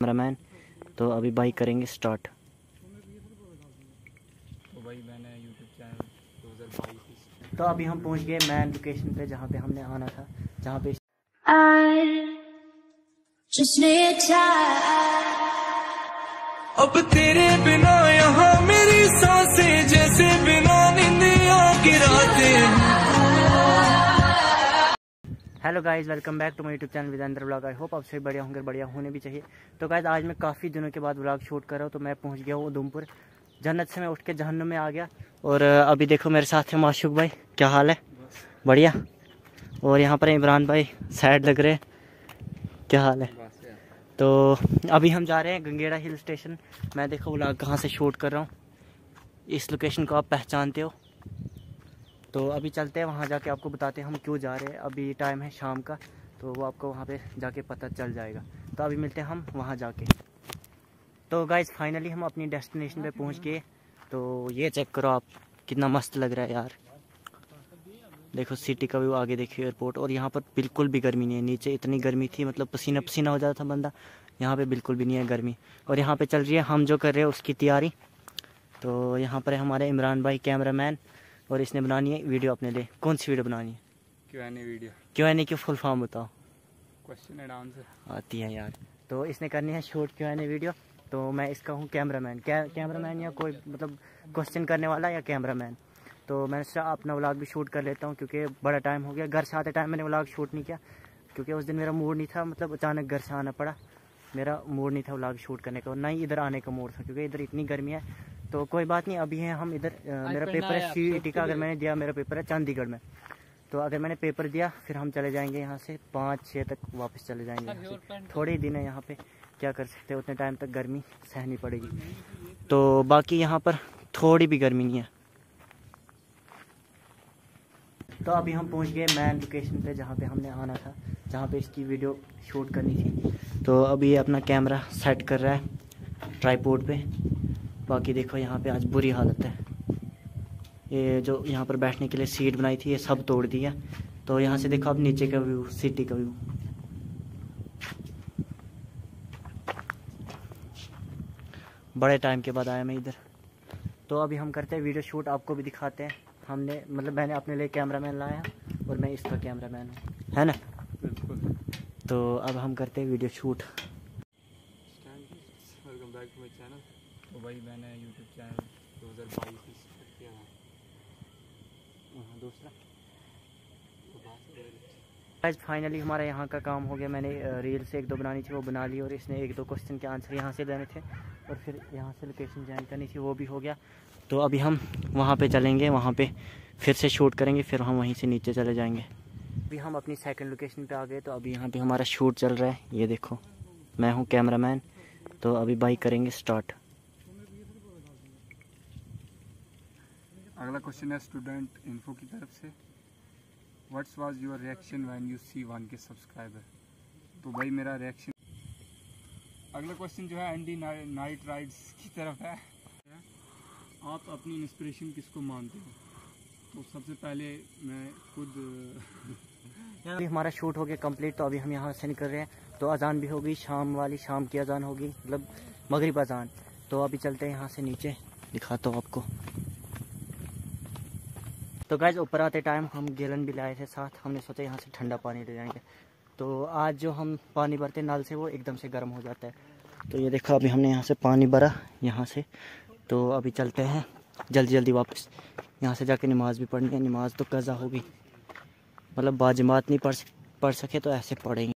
Cameraman तो अभी bike करेंगे स्टार्ट तो भाई मैंने यूट्यूब चैनल दो हज़ार बाईस तो अभी हम पहुँच गए मैन लोकेशन पे जहाँ पे हमने आना था जहाँ पे. अब तेरे बिना hello guys welcome back to my YouTube channel Videndra blog I hope आप सभी बढ़िया होंगे बढ़िया होने भी चाहिए। तो गाइस आज मैं काफ़ी दिनों के बाद ब्लॉग शूट कर रहा हूँ तो मैं पहुँच गया हूँ उधमपुर। जन्नत से मैं उठ के जहन्नुम में आ गया। और अभी देखो मेरे साथ है माशुक भाई, क्या हाल है? बढ़िया। और यहाँ पर इमरान भाई सैड लग रहे हैं। क्या हाल है? तो अभी हम जा रहे हैं गंगेड़ा हिल स्टेशन मैं देखो व्लॉग कहाँ से शूट कर रहा हूँ। इस लोकेशन को आप पहचानते हो। तो अभी चलते हैं, वहाँ जाके आपको बताते हैं हम क्यों जा रहे हैं। अभी टाइम है शाम का तो वो आपको वहाँ पे जाके पता चल जाएगा। तो अभी मिलते हैं हम वहाँ जाके। तो गाइज़ फाइनली हम अपनी डेस्टिनेशन पे पहुँच गए। तो ये चेक करो आप, कितना मस्त लग रहा है यार। देखो सिटी का व्यू आगे देखिए एयरपोर्ट और यहाँ पर बिल्कुल भी गर्मी नहीं है। नीचे इतनी गर्मी थी मतलब पसीना पसीना हो जाता था बंदा। यहाँ पे बिल्कुल भी नहीं है गर्मी। और यहाँ पे चल रही है हम जो कर रहे हैं, उसकी तैयारी। तो यहाँ पर है हमारे इमरान भाई कैमरामैन और इसने बनानी है वीडियो अपने लिए। कौन सी वीडियो बनानी है? क्यों वीडियो? क्यों नहीं क्यों फुल फॉर्म बताओ। क्वेश्चन एंड आंसर आती है यार। तो इसने करनी है शूट क्यों नहीं वीडियो? तो मैं इसका हूँ कैमरामैन कै, कैमरामैन या कोई मतलब क्वेश्चन करने वाला या कैमरामैन तो मैं सोचा अपना व्लॉग भी शूट कर लेता हूँ क्योंकि बड़ा टाइम हो गया। घर से आते टाइम मैंने व्लॉग शूट नहीं किया। क्योंकि उस दिन मेरा मूड नहीं था मतलब अचानक घर से आना पड़ा। मेरा मूड नहीं था व्लॉग शूट करने का और ना ही इधर आने का मूड था क्योंकि इधर इतनी गर्मी है। तो कोई बात नहीं अभी है हम इधर मेरा पेपर है सी का अगर मैंने दिया मेरा पेपर है चंडीगढ़ में। तो अगर मैंने पेपर दिया फिर हम चले जाएँगे यहाँ से पाँच छः तक वापस चले जाएँगे। थोड़े ही दिन है यहाँ पे क्या कर सकते हैं उतने टाइम तक गर्मी सहनी पड़ेगी। तो बाकी यहाँ पर थोड़ी भी गर्मी नहीं है। तो अभी हम पहुँच गए मैन लोकेशन पे जहाँ पे हमने आना था जहाँ पे इसकी वीडियो शूट करनी थी। तो अभी अपना कैमरा सेट कर रहा है ट्राईपोर्ट पे। बाकी देखो यहाँ पे आज बुरी हालत है। ये जो यहाँ पर बैठने के लिए सीट बनाई थी ये सब तोड़ दी है। तो यहाँ से देखो आप नीचे का व्यू सिटी का व्यू। बड़े टाइम के बाद आया मैं इधर। तो अभी हम करते हैं वीडियो शूट आपको भी दिखाते हैं। हमने मतलब मैंने अपने लिए कैमरामैन लाया और मैं इसका कैमरामैन हूँ। है ना? बिल्कुल। तो अब हम करते हैं video shoot welcome back to my channel तो भाई मैंने यूट्यूब चैनल दो हज़ार बाईस में स्टार्ट किया है दूसरा। तो आज फाइनली हमारा यहाँ का काम हो गया। मैंने रील से एक दो बनानी थी वो बना ली और इसने एक दो क्वेश्चन के आंसर यहाँ से देने थे और फिर यहाँ से लोकेशन ज्वाइन करनी थी वो भी हो गया। तो अभी हम वहाँ पे चलेंगे वहाँ पे फिर से शूट करेंगे फिर हम वहीं से नीचे चले जाएँगे। अभी हम अपनी सेकंड लोकेशन पे आ गए तो अभी यहाँ पे हमारा शूट चल रहा है। ये देखो मैं हूँ कैमरामैन तो अभी बाइक करेंगे स्टार्ट अगला क्वेश्चन है स्टूडेंट इन्फो की तरफ़ से। What's was your reaction when you see one K subscriber तो भाई मेरा रिएक्शन अगला क्वेश्चन जो है एंडी नाइट राइड्स की तरफ़ है। आप अपनी इंस्पिरेशन किसको मानते हो? तो सबसे पहले मैं खुद अभी हमारा शूट हो गया कंप्लीट तो अभी हम यहाँ से निकल रहे हैं। तो अजान भी होगी, शाम वाली, शाम की अजान होगी मतलब मगरिब अजान। तो अभी चलते हैं यहाँ से नीचे, दिखाता हूँ आपको। तो गैज़ ऊपर आते टाइम हम गैलन भी लाए थे साथ। हमने सोचा यहाँ से ठंडा पानी ले जाएँगे। तो आज जो हम पानी भरते नल से, वो एकदम से गर्म हो जाता है। तो ये देखो, अभी हमने यहाँ से पानी भरा, यहाँ से। तो अभी चलते हैं। जल्दी जल्दी वापस। यहाँ से जाके नमाज़ भी पढ़नी है। नमाज़ तो कज़ा होगी। मतलब बाजमात नहीं पढ़ पढ़ सके तो ऐसे पढ़ेंगे।